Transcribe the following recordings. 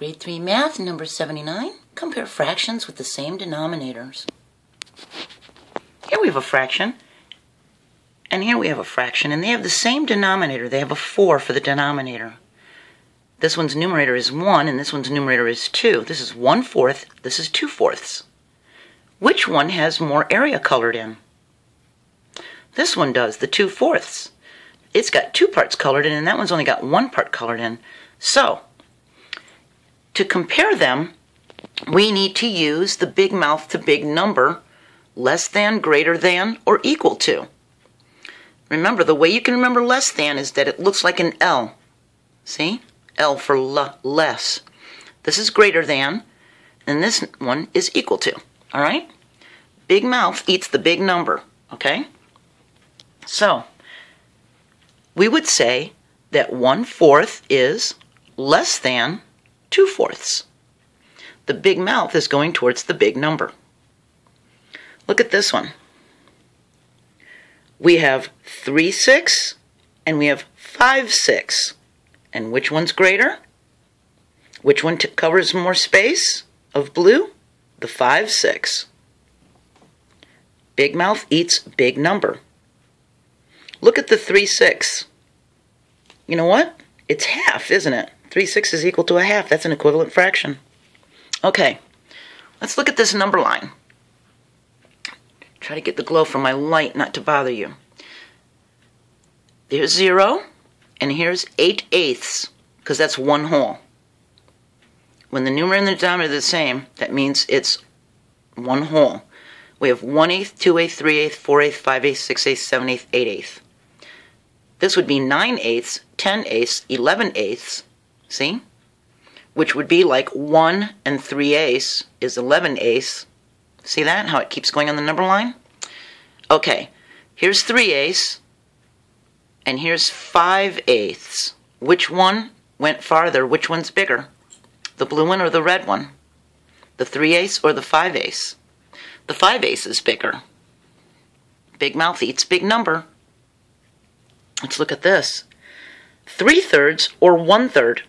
Grade 3 Math, number 79. Compare fractions with the same denominators. Here we have a fraction, and here we have a fraction, and they have the same denominator. They have a 4 for the denominator. This one's numerator is 1, and this one's numerator is 2. This is 1 fourth, this is 2 fourths. Which one has more area colored in? This one does, the 2 fourths. It's got two parts colored in, and that one's only got one part colored in. So, to compare them, we need to use the big mouth to big number, less than, greater than, or equal to. Remember, the way you can remember less than is that it looks like an L. See? L for l less. This is greater than, and this one is equal to. All right? Big mouth eats the big number. Okay? So, we would say that one fourth is less than 2 fourths. The big mouth is going towards the big number. Look at this one. We have 3 6 and we have 5 6. And which one's greater? Which one covers more space of blue? The 5 6. Big mouth eats big number. Look at the 3 6. You know what? It's half, isn't it? 3 6 is equal to a half. That's an equivalent fraction. Okay, let's look at this number line. Try to get the glow from my light not to bother you. There's 0, and here's 8 eighths, because that's one whole. When the numerator and the denominator are the same, that means it's one whole. We have 1 eighth, 2 eighths, 3 eighths, 4 eighths, 5 eighths, 6 eighths, 7 eighths, 8 eighths. This would be 9 eighths, 10 eighths, 11 eighths, See? Which would be like 1 and 3 eighths is 11 eighths. See that? How it keeps going on the number line? Okay, here's 3 eighths, and here's 5 eighths. Which one went farther? Which one's bigger? The blue one or the red one? The 3 eighths or the 5 eighths? The 5 eighths is bigger. Big mouth eats big number. Let's look at this. 3 thirds or 1 third?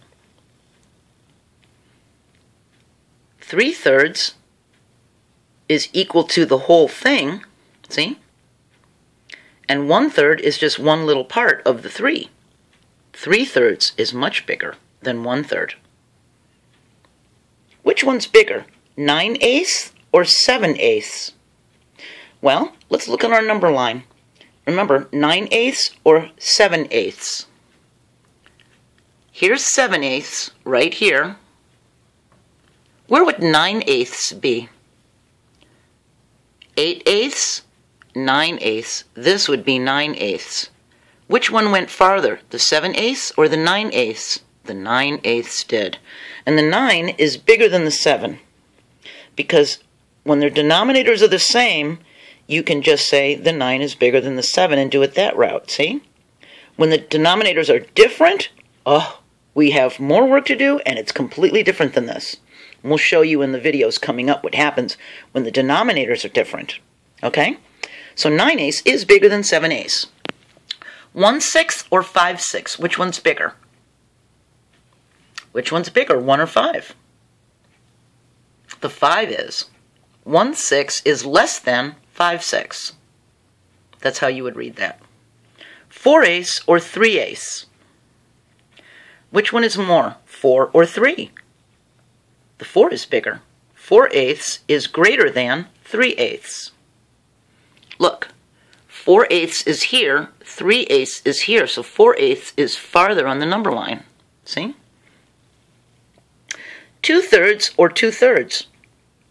3 thirds is equal to the whole thing, see? And 1 third is just one little part of the 3. 3 thirds is much bigger than 1 third. Which one's bigger, 9 eighths or 7 eighths? Well, let's look at our number line. Remember, 9 eighths or 7 eighths. Here's 7 eighths right here. Where would 9 eighths be? 8 eighths, 9 eighths. This would be 9 eighths. Which one went farther, the 7 eighths or the 9 eighths? The 9 eighths did. And the 9 is bigger than the 7 because when their denominators are the same, you can just say the 9 is bigger than the 7 and do it that route, see? When the denominators are different, oh, we have more work to do and it's completely different than this. We'll show you in the videos coming up what happens when the denominators are different. Okay? So 9 eighths is bigger than 7 eighths. 1 sixth or 5 sixths? Which one's bigger? Which one's bigger, 1 or 5? The 5 is. 1 sixth is less than 5 sixths. That's how you would read that. 4 eighths or 3 eighths? Which one is more, 4 or 3? The 4 is bigger. 4 eighths is greater than 3 eighths. Look, 4 eighths is here, 3 eighths is here, so 4 eighths is farther on the number line. See? 2 thirds or 2 thirds?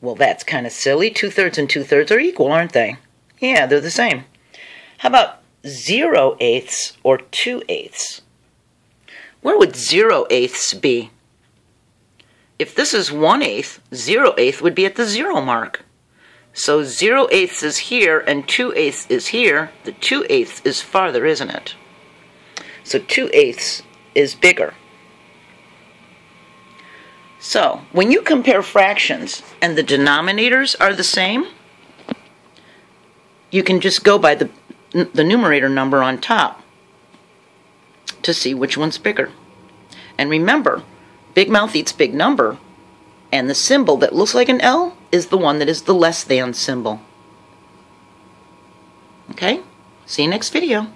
Well, that's kind of silly. 2 thirds and 2 thirds are equal, aren't they? Yeah, they're the same. How about 0 eighths or 2 eighths? Where would 0 eighths be? If this is 1 eighth, 0 eighth would be at the 0 mark. So 0 eighths is here and 2 eighths is here. The 2 eighths is farther, isn't it? So 2 eighths is bigger. So when you compare fractions and the denominators are the same, you can just go by the, the numerator number on top to see which one's bigger. And remember, Big mouth eats big number, and the symbol that looks like an L is the one that is the less than symbol. Okay? See you next video.